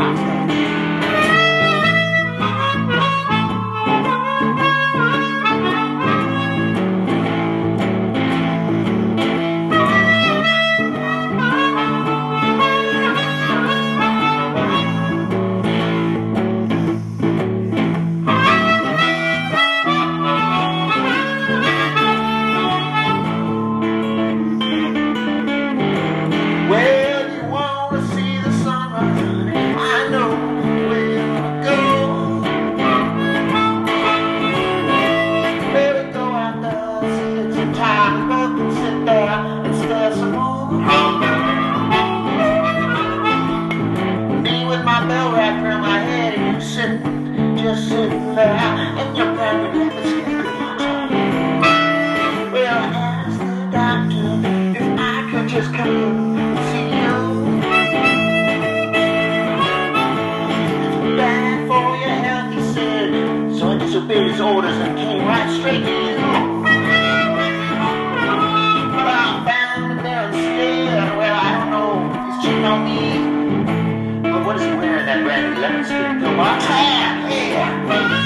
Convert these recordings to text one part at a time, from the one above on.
Wow. Me with my bell wrapped around my head and you sitting, just sitting there in your bed with the. Well, I asked the doctor if I could just come and see you. Bad for your health, he said. So I disobeyed his orders and came right straight to you. wearing that brand Lemon Street. Come on, yeah.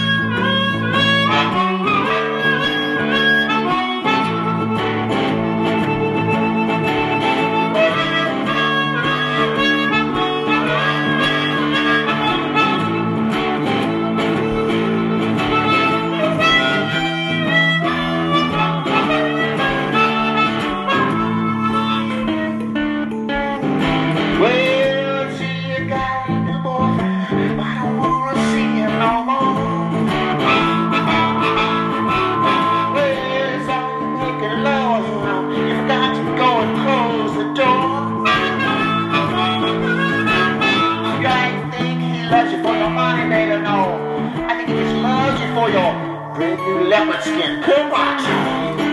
your brand new leopard skin. Come watch.